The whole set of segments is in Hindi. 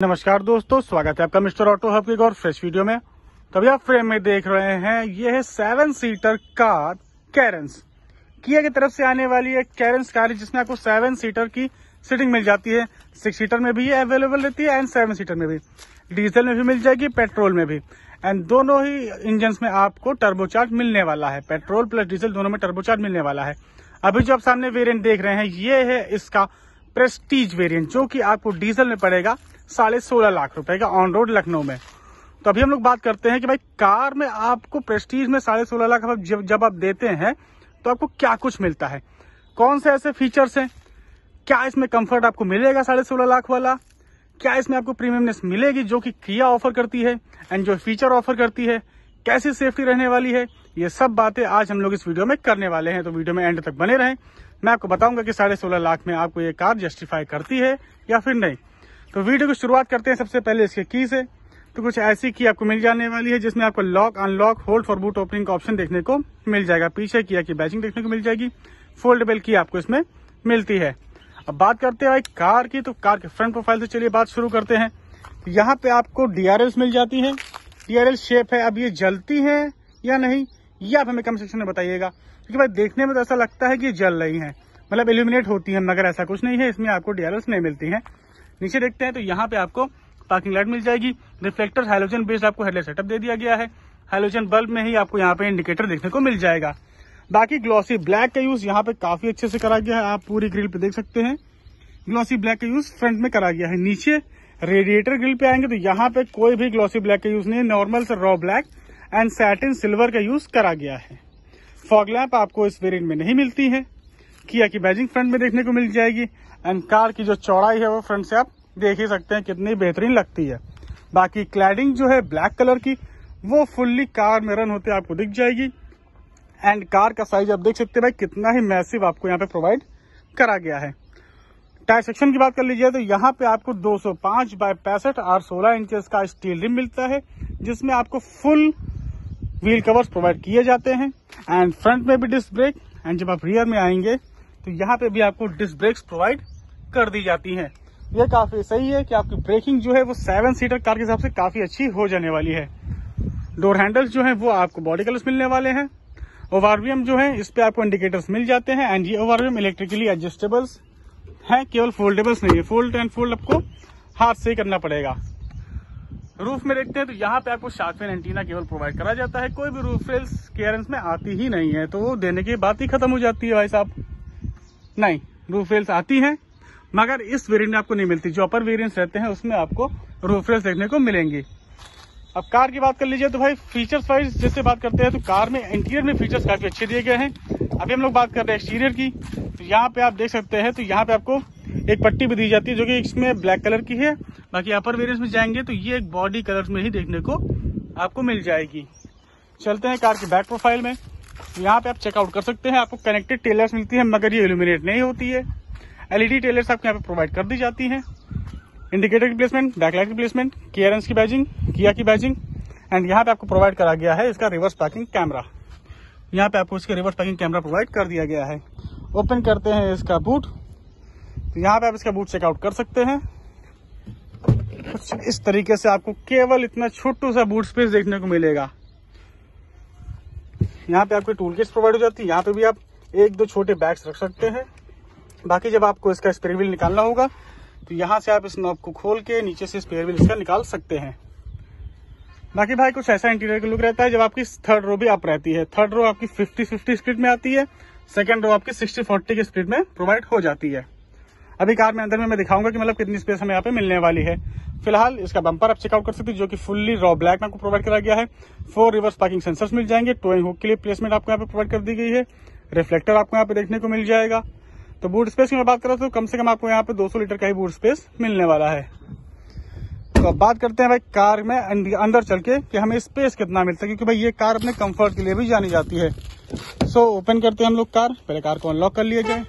नमस्कार दोस्तों, स्वागत है आपका मिस्टर ऑटो हब की और फ्रेश वीडियो में। तो अभी आप फ्रेम में देख रहे हैं, ये है सेवन सीटर कार कैरेंस किया की तरफ़ से आने वाली एक कैरेंस कार है, जिसमें आपको सेवन सीटर की सीटिंग मिल जाती है। सिक्स सीटर में भी अवेलेबल रहती है एंड सेवन सीटर में भी। डीजल में भी मिल जाएगी पेट्रोल में भी। एंड दोनों ही इंजन में आपको टर्बोचार्ज मिलने वाला है। पेट्रोल प्लस डीजल दोनों में टर्बोचार्ज मिलने वाला है। अभी जो आप सामने वेरिएंट देख रहे हैं, ये है इसका प्रेस्टीज वेरिएंट जो कि आपको डीजल में पड़ेगा। साढ़े सोलह लाख रुपए का ऑन रोड लखनऊ में। तो अभी हम लोग बात करते हैं कि भाई, कार में आपको प्रेस्टीज में साढ़े सोलह लाख जब जब आप देते हैं तो आपको क्या कुछ मिलता है? कौन से ऐसे फीचर्स हैं? क्या इसमें कंफर्ट आपको मिलेगा साढ़े सोलह लाख वाला? क्या इसमें आपको प्रीमियमनेस मिलेगी जो कि किया ऑफ़र करती है? एंड जो फीचर ऑफ़र करती है, कैसी सेफ्टी रहने वाली है? ये सब बातें आज हम लोग इस वीडियो में करने वाले हैं। तो वीडियो में एंड तक बने रहें। मैं आपको बताऊँगा कि साढ़े सोलह लाख में आपको ये कार जस्टिफाई करती है या फिर नहीं। तो वीडियो की शुरुआत करते हैं सबसे पहले इसके की से। तो कुछ ऐसी की आपको मिल जाने वाली है, जिसमें आपको lock unlock hold for boot opening का ऑप्शन देखने को मिल जाएगा। पीछे किया की बैचिंग देखने को मिल जाएगी। फोल्डेबल की आपको इसमें मिलती है। अब बात करते हैं भाई कार की। तो कार के फ्रंट प्रोफ़ाइल से चलिए बात शुरू करते हैं। तो यहाँ पे आपको डीआरएल मिल जाती है। डीआरएल शेप है, अब ये जलती है या नहीं, ये आप हमें कमेंट सेक्शन में बताइएगा। क्योंकि भाई देखने में तो ऐसा लगता है कि जल रही है। मतलब एल्यूमिनेट होती है, मगर ऐसा कुछ नहीं है। इसमें आपको डीआरएल नहीं मिलती है। नीचे देखते हैं तो यहाँ पे आपको पार्किंग लाइट मिल जाएगी। रिफ्लेक्टर हाइलोजन बेस्ड आपको हेडलाइट सेटअप दे दिया गया है। हाइलोजन बल्ब में ही आपको यहाँ पे इंडिकेटर देखने को मिल जाएगा। बाकी ग्लॉसी ब्लैक का यूज़ यहाँ पे काफ़ी अच्छे से करा गया है। आप पूरी ग्रिल पे देख सकते हैं। ग्लॉसी ब्लैक का यूज़ फ्रंट में करा गया है। नीचे रेडिएटर ग्रिल पे आएँगे तो यहाँ पे कोई भी ग्लॉसी ब्लैक का यूज़ नहीं है। नॉर्मल से raw black and satin silver का यूज़ करा गया है। फॉग लैंप आपको इस वेरियंट में नहीं मिलती है। किया की बैजिंग फ्रंट में देखने को मिल जाएगी। एंड कार की जो चौड़ाई है वो फ्रंट से आप देख ही सकते हैं कितनी बेहतरीन लगती है। बाकी क्लैडिंग जो है ब्लैक कलर की, वो फुल्ली कार में रन होते आपको दिख जाएगी। एंड कार का साइज़ आप देख सकते हैं भाई, कितना ही मैसिव आपको यहाँ पे प्रोवाइड करा गया है। टायर सेक्शन की बात कर लीजिए तो यहाँ पे आपको 205 बाय पैंसठ आर सोलह इंचेस का स्टील रिम मिलता है, जिसमें आपको फुल व्हील कवर्स प्रोवाइड किए जाते हैं। एंड फ्रंट में भी डिस्क ब्रेक एंड जब आप रियर में आएँगे तो यहाँ पे भी आपको डिस्क ब्रेक्स प्रोवाइड कर दी जाती हैं। ये काफ़ी सही है कि आपकी ब्रेकिंग जो है वो सेवन सीटर कार के हिसाब से काफ़ी अच्छी हो जाने वाली है। डोर हैंडल्स जो है वो आपको बॉडी कलर्स मिलने वाले हैं। ओवरवीएम जो है, इस पे आपको इंडिकेटर्स मिल जाते हैं एंड ये ओवरवीएम इलेक्ट्रिकली एडजस्टेबल्स है, केवल फोल्डेबल्स नहीं है फोल्ड एंड फोल्ड आपको हाथ से ही करना पड़ेगा। रूफ में देखते हैं तो यहाँ पे आपको शार्कफिन एंटीना केवल प्रोवाइड करा जाता है। कोई भी रूफ रेल्स क्लियरेंस में आती ही नहीं है तो वो देने की बात ही खत्म हो जाती है भाई साहब। नहीं रूफ रेल्स आती हैं, मगर इस वेरिएंट में आपको नहीं मिलती। जो अपर वेरिएंट्स रहते हैं, उसमें आपको रूफ रेल्स देखने को मिलेंगी। अब कार की बात कर लीजिए तो भाई फीचर्स वाइज जैसे बात करते हैं तो कार में इंटीरियर में फीचर्स काफ़ी अच्छे दिए गए हैं। अभी हम लोग बात कर रहे हैं एक्सटीरियर की। तो यहाँ पे आप देख सकते हैं तो यहाँ पे आपको एक पट्टी भी दी जाती है, जो कि इसमें ब्लैक कलर की है। बाकी अपर वेरियंस में जाएँगे तो ये एक बॉडी कलर में ही देखने को आपको मिल जाएगी। चलते हैं कार की बैक प्रोफ़ाइल में। यहाँ पे आप चेकआउट कर सकते हैं, आपको कनेक्टेड टेलर्स मिलती है, मगर ये इल्यूमिनेट नहीं होती है। एलईडी टेलर्स आपको यहाँ पे प्रोवाइड कर दी जाती है। इंडिकेटर की प्लेसमेंट बैकलाइट की प्लेसमेंट क्लियरेंस की बैजिंग किया की बैजिंग एंड यहाँ पे आपको प्रोवाइड करा गया है इसका रिवर्स पार्किंग कैमरा यहाँ पे आपको इसका रिवर्स पार्किंग कैमरा प्रोवाइड कर दिया गया है। ओपन करते हैं इसका बूट तो यहाँ पे आप इसका बूट चेकआउट कर सकते हैं। कुछ इस तरीके से आपको केवल इतना छोटू सा बूट स्पेस देखने को मिलेगा। यहाँ पे आपको टूल किट्स प्रोवाइड हो जाती है। यहाँ पे भी आप एक दो छोटे बैग्स रख सकते हैं। बाकी जब आपको इसका स्पेयर व्हील निकालना होगा तो यहाँ से आप इस नॉब को खोल के नीचे से स्पेयर व्हील इसका निकाल सकते हैं। बाकी भाई, कुछ ऐसा इंटीरियर का लुक रहता है जब आपकी थर्ड रो भी अप रहती है। थर्ड रो आपकी 50 50 स्पीड में आती है। सेकंड रो आपकी 60 40 की स्पीड में प्रोवाइड हो जाती है। अभी कार में अंदर में मैं दिखाऊँगा कि मतलब कितनी स्पेस हमें यहाँ पे मिलने वाली है। फ़िलहाल इसका बंपर आप चेकआउट कर सकते हैं जो कि फुल्ली रॉ ब्लैक आपको प्रोवाइड करा गया है। फोर रिवर्स पार्किंग सेंसर्स मिल जाएँगे। टोइंग हुक के लिए प्लेसमेंट आपको यहाँ पे प्रोवाइड कर दी गई है। रिफ्लेक्टर आपको यहाँ पे देखने को मिल जाएगा। तो बूट स्पेस की मैं बात कर रहा तो कम से कम आपको यहाँ पे 200 लीटर का ही बूट स्पेस मिलने वाला है। तो अब बात करते हैं भाई कार में अंदर चल के कि हमें स्पेस कितना मिलता है क्योंकि भाई ये कार अपने कंफर्ट के लिए भी जानी जाती है। सो so, ओपन करते हैं हम लोग कार। पहले कार को अनलॉक कर लिया जाए।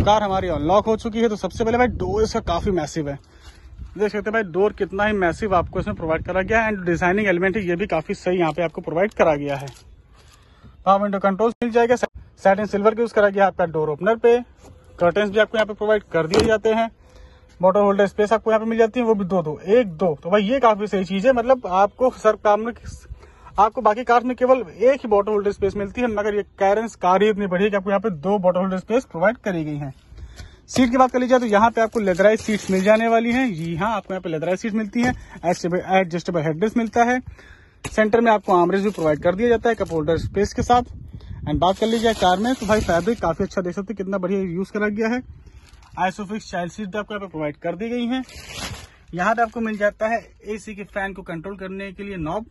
कार हमारी अनलॉक हो चुकी है तो सबसे पहले भाई डोर इसका काफ़ी मैसिव है। देख सकते हैं भाई डोर कितना ही मैसिव आपको इसमें प्रोवाइड करा गया है एंड डिज़ाइनिंग एलिमेंट ये भी काफ़ी सही यहाँ पे आपको प्रोवाइड करा गया है। पावर विंडो कंट्रोल मिल जाएगा सेट सिल्वर यूज़ करा गया आपका डोर ओपनर पे। कर्टन भी आपको यहाँ पे प्रोवाइड कर दिए जाते हैं। बॉटल होल्डर स्पेस आपको यहाँ पे मिल जाती है, वो भी दो दो एक दो तो भाई ये काफ़ी सही चीज़ है मतलब आपको सर काम में आपको बाकी कार में केवल एक ही बॉटल होल्डर स्पेस मिलती है, मगर ये कैरेंस कार ही इतनी बढ़ी है कि आपको यहाँ पे दो बॉटल होल्डर स्पेस प्रोवाइड करी गई है। सीट की बात कर लीजिए तो यहाँ पे आपको लेदराइज सीट्स मिल जाने वाली हैं। जी हाँ आपको यहाँ पे लेदराइज सीट मिलती है। एडजस्टेबल हेडरेस्ट मिलता है। सेंटर में आपको आमरेज भी प्रोवाइड कर दिया जाता है कप होल्डर स्पेस के साथ। एंड बात कर लीजिए कार में तो भाई फैब्रिक काफ़ी अच्छा देख सकते हैं, कितना बढ़िया यूज़ करा गया है। आइसोफिक्स चाइल्ड सीट आपको यहाँ पे प्रोवाइड कर दी गई है। यहाँ पे आपको मिल जाता है एसी के फ़ैन को कंट्रोल करने के लिए नॉब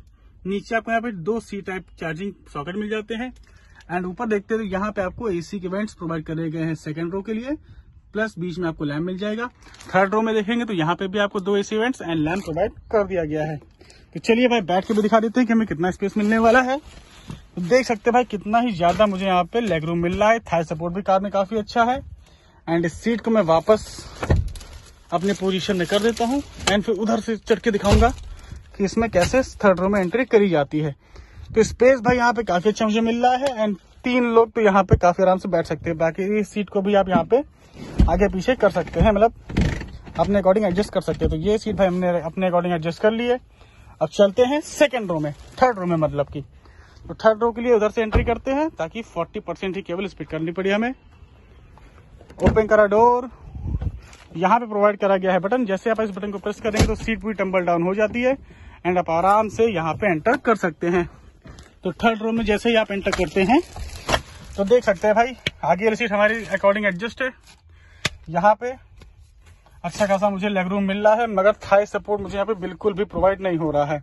नीचे आपको यहाँ पे दो सी टाइप चार्जिंग सॉकेट मिल जाते हैं। एंड ऊपर देखते हैं तो यहाँ पे आपको एसी के वेंट्स प्रोवाइड करे गए हैं सेकंड रो के लिए प्लस बीच में आपको लैम्प मिल जाएगा। थर्ड रो में देखेंगे तो यहाँ पे भी आपको दो AC vents and lamp provide कर दिया गया है। तो चलिए भाई बैठ के भी दिखा देते हैं कि हमें कितना स्पेस मिलने वाला है। तो देख सकते हैं भाई कितना ही ज़्यादा मुझे यहाँ पे लेग रूम मिल रहा है। थाई सपोर्ट भी कार में काफ़ी अच्छा है। एंड इस सीट को मैं वापस अपने पोजीशन में कर देता हूँ। एंड फिर उधर से चढ़ के दिखाऊँगा। कि इसमें कैसे थर्ड रो में एंट्री करी जाती है। तो स्पेस भाई यहाँ पे काफ़ी अच्छा मुझे मिल रहा है एंड तीन लोग तो यहाँ पे काफ़ी आराम से बैठ सकते हैं। बाकी इस सीट को भी आप यहाँ पे आगे पीछे कर सकते हैं मतलब अपने अकॉर्डिंग एडजस्ट कर सकते हैं। तो ये सीट भाई हमने अपने अकॉर्डिंग एडजस्ट कर लिए अब चलते हैं सेकेंड रो में थर्ड रो में मतलब की। तो थर्ड रो के लिए उधर से एंट्री करते हैं ताकि 40 परसेंट ही केवल स्पीड करनी पड़ी हमें। ओपन करा डोर यहाँ पे प्रोवाइड करा गया है बटन जैसे आप इस बटन को प्रेस करेंगे तो सीट पूरी टम्बल डाउन हो जाती है। एंड आप आराम से यहाँ पे एंटर कर सकते हैं। तो थर्ड रो में जैसे ही आप एंटर करते हैं तो देख सकते हैं भाई, आगे वाली सीट हमारी अकॉर्डिंग एडजस्ट है। यहाँ पे अच्छा खासा मुझे लेग रूम मिल रहा है, मगर थाई सपोर्ट मुझे यहाँ पे बिल्कुल भी प्रोवाइड नहीं हो रहा है।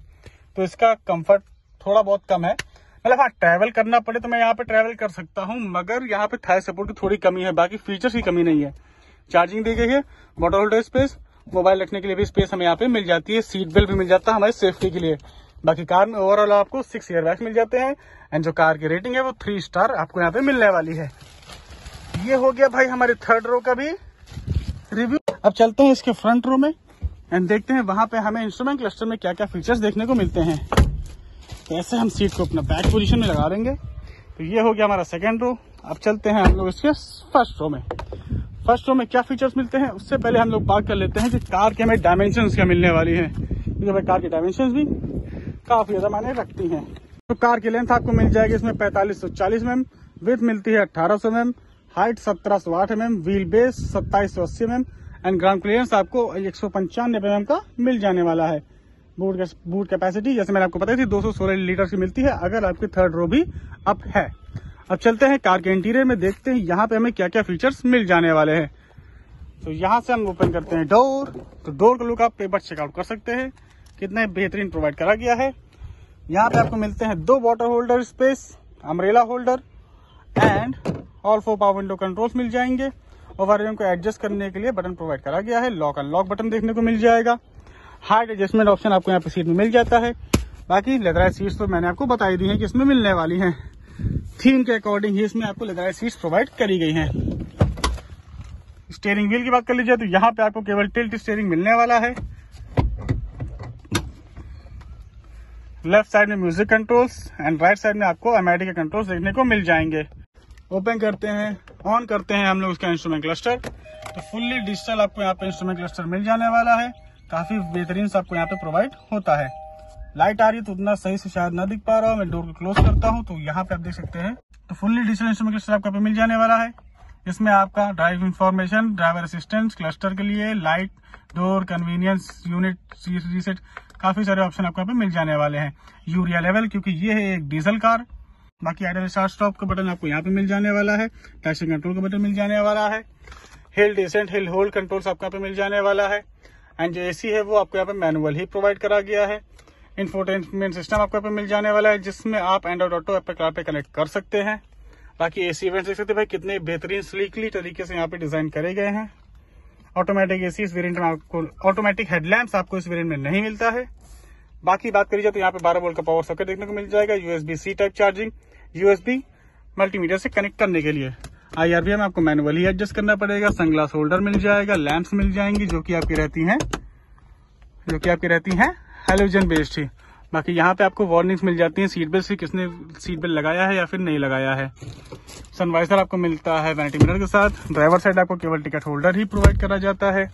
तो इसका कंफर्ट थोड़ा बहुत कम है। मतलब हाँ ट्रैवल करना पड़े तो मैं यहाँ पे ट्रैवल कर सकता हूँ, मगर यहाँ पे थाई सपोर्ट की थोड़ी कमी है, बाकी फीचर्स की कमी नहीं है। चार्जिंग दी गई है बॉटल होल्डर स्पेस मोबाइल रखने के लिए भी स्पेस हमें यहाँ पे मिल जाती है सीट बेल्ट भी मिल जाता है हमारी सेफ्टी के लिए। बाकी कार में ओवरऑल आपको सिक्स ईयर बैग मिल जाते हैं एंड जो कार की रेटिंग है वो थ्री स्टार आपको यहाँ पे मिलने वाली है। ये हो गया भाई हमारे थर्ड रो का भी रिव्यू अब चलते हैं इसके फ्रंट रो में एंड देखते हैं वहाँ पे हमें इंस्ट्रूमेंट क्लस्टर में क्या क्या फीचर्स देखने को मिलते हैं। तो हम सीट को अपना बैक पोजीशन में लगा देंगे। तो ये हो गया हमारा सेकेंड रो अब चलते हैं हम लोग इसके फ़र्स्ट रो में। फ़र्स्ट रो में क्या फीचर्स मिलते हैं? उससे पहले हम लोग बात कर लेते हैं कि कार के हमें डायमेंशन क्या मिलने वाली है। क्योंकि भाई कार की डायमेंशन भी काफ़ी ज़्यादा मायने रखती हैं। तो कार की लेंथ आपको मिल जाएगी इसमें पैंतालीस सौ चालीस एम विथ मिलती है अट्ठारह सौ एम हाइट सत्रह सौ आठ एम व्हील बेस सत्ताईस सौ अस्सी एम एंड ग्राउंड क्लियरेंस आपको एक सौ पंचानवे एम का मिल जाने वाला है। बूट बूट कैपेसिटी जैसे मैंने आपको बताई थी 216 लीटर की मिलती है, अगर आपकी थर्ड रो भी अप है। अब चलते हैं कार के इंटीरियर में, देखते हैं यहाँ पे हमें क्या क्या फीचर्स मिल जाने वाले हैं। तो यहाँ से हम ओपन करते हैं डोर तो डोर का लुक आप पेपर चेकआउट कर सकते हैं। कितने बेहतरीन प्रोवाइड करा गया है। यहाँ पे आपको मिलते हैं दो water holder space umbrella holder and all four power window controls मिल जाएँगे। और वेरियम को एडजस्ट करने के लिए बटन प्रोवाइड करा गया है। लॉक अनलॉक बटन देखने को मिल जाएगा। हार्ड एडजस्टमेंट ऑप्शन आपको यहाँ पे सीट में मिल जाता है। बाकी लेदराई सीट्स तो मैंने आपको बताई दी है कि इसमें मिलने वाली हैं। थीम के अकॉर्डिंग ही इसमें आपको लेदराई सीट्स प्रोवाइड करी गई हैं। स्टेयरिंग व्हील की बात कर लीजिए तो यहाँ पे आपको केवल टिल्ट स्टेयरिंग मिलने वाला है। लेफ़्ट साइड में music controls and right side में आपको एमआईडी के कंट्रोल्स देखने को मिल जाएँगे। ओपन करते हैं, ऑन करते हैं हम लोग उसका इंस्ट्रूमेंट क्लस्टर। तो फुल्ली डिजिटल आपको यहाँ पे इंस्ट्रूमेंट क्लस्टर मिल जाने वाला है। काफ़ी बेहतरीन आपको यहाँ पे प्रोवाइड होता है। लाइट आ रही है तो उतना सही से शायद ना दिख पा रहा हूँ। मैं डोर को क्लोज करता हूँ तो यहाँ पे आप देख सकते हैं। तो फुल्ली डिजिटल इंस्ट्रूमेंट आपको मिल जाने वाला है। इसमें आपका drive information driver assistance, cluster के लिए, light, door, convenience, unit reset, काफ़ी सारे ऑप्शन आपको पे मिल जाने वाले हैं। यूरिया लेवल, क्योंकि ये है एक डीजल कार। बाकी आइडल स्टार्ट स्टॉप का बटन आपको यहाँ पे मिल जाने वाला है। ट्रैक्शन कंट्रोल का बटन मिल जाने वाला है। Hill descent, hill hold controls आपको यहाँ पे मिल जाने वाला है। एंड जो एसी है वो आपको यहाँ पे मैनुअल ही प्रोवाइड करा गया है। इन्फोटेनमेंट सिस्टम आपको यहाँ पे मिल जाने वाला है, जिसमें आप एंड्रॉइड ऑटो एप पे कनेक्ट कर सकते हैं। बाकी एसी इवेंट देख सकते हैं भाई, कितने बेहतरीन स्लीकली तरीके से यहाँ पे डिज़ाइन करे गए हैं। ऑटोमेटिक एसी इस वेरियंट में आपको ऑटोमेटिक हेडलैम्प आपको इस वेरियंट में नहीं मिलता है। बाकी बात करी जाए तो यहाँ पे 12 वोल्ट का पावर सॉकेट देखने को मिल जाएगा USB C type charging USB multimedia से कनेक्ट करने के लिए। आईआरबी में आपको मैनुअली एडजस्ट करना पड़ेगा सनग्लास होल्डर मिल जाएगा लैंप्स मिल जाएँगी, जो कि आपकी रहती हैं, जो कि आपकी रहती हैं हेलोजन बेस्ड ही बाकी यहाँ पे आपको वार्निंग्स मिल जाती हैं सीट बेल्ट से किसने सीट बेल्ट लगाया है या फिर नहीं लगाया है। सनवाइजर आपको मिलता है वैनिटी मिरर के साथ ड्राइवर साइड आपको केवल टिकट होल्डर ही प्रोवाइड करा जाता है।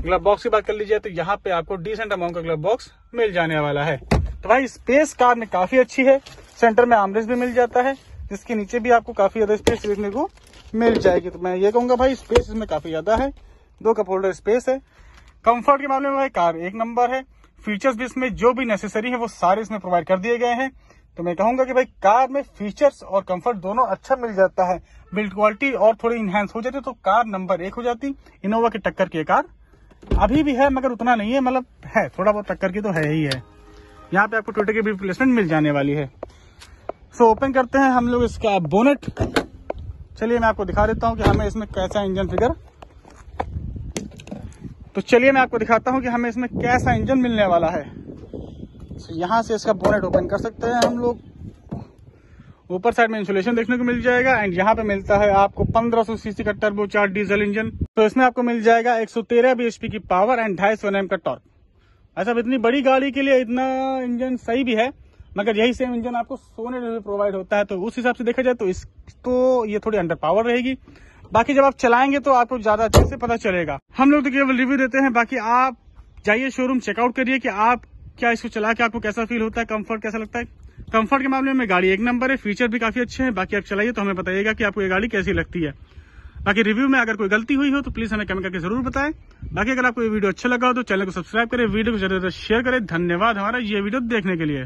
ग्लब बॉक्स की बात कर लीजिए तो यहाँ पे आपको डिसेंट अमाउंट का ग्लब बॉक्स मिल जाने वाला है। तो भाई स्पेस कार में काफ़ी अच्छी है सेंटर में आमरेस भी मिल जाता है, जिसके नीचे भी आपको काफ़ी ज़्यादा स्पेस देखने को मिल जाएगी। तो मैं ये कहूँगा भाई स्पेस इसमें काफ़ी ज़्यादा है, दो कप होल्डर स्पेस है। कंफर्ट के मामले में भाई कार एक नंबर है फीचर्स भी इसमें जो भी नेसेसरी है, वो सारे इसमें प्रोवाइड कर दिए गए हैं। तो मैं कहूँगा कि भाई, कार में फीचर्स और कंफर्ट दोनों अच्छा मिल जाता है। बिल्ड क्वालिटी और थोड़ी इनहेंस हो जाती तो कार नंबर एक हो जाती। इनोवा की टक्कर की कार अभी भी है, मगर उतना नहीं है मतलब है, थोड़ा बहुत टक्कर की तो है ही है। यहाँ पे आपको टोटे की भी रिप्लेसमेंट मिल जाने वाली है। सो ओपन करते हैं हम लोग इसका बोनेट चलिए, मैं आपको दिखा देता हूँ कि हमें इसमें कैसा इंजन फिगर तो चलिए मैं आपको दिखाता हूँ कि हमें इसमें कैसा इंजन मिलने वाला है। तो यहाँ से इसका बोनेट ओपन कर सकते हैं हम लोग। ऊपर साइड में इंसुलेशन देखने को मिल जाएगा एंड यहाँ पे मिलता है आपको 1500 सीसी का टर्बो चार डीजल इंजन तो इसमें आपको मिल जाएगा 113 बीएचपी की पावर एंड ढाई सौ का टॉर्क अच्छा इतनी बड़ी गाड़ी के लिए इतना इंजन सही भी है, मगर यही सेम इंजन आपको सोने में प्रोवाइड होता है। तो उस हिसाब से देखा जाए तो इस तो ये थोड़ी अंडर पावर रहेगी। बाकी जब आप चलाएँगे तो आपको ज़्यादा अच्छे से पता चलेगा। हम लोग तो केवल रिव्यू देते हैं, बाकी आप जाइए शोरूम चेकआउट करिए कि आप क्या इसको चला के आपको कैसा फील होता है कंफर्ट कैसा लगता है। कंफर्ट के मामले में गाड़ी एक नंबर है फीचर भी काफ़ी अच्छे हैं, बाकी आप चलाइए तो हमें बताइएगा कि आपको ये गाड़ी कैसी लगती है। बाकी रिव्यू में अगर कोई गलती हुई हो तो प्लीज़ हमें कमेंट करके ज़रूर बताएँ। बाकी अगर आपको ये वीडियो अच्छा लगा हो तो चैनल को सब्सक्राइब करें वीडियो को ज़रूर शेयर करें। धन्यवाद हमारा ये वीडियो देखने के लिए।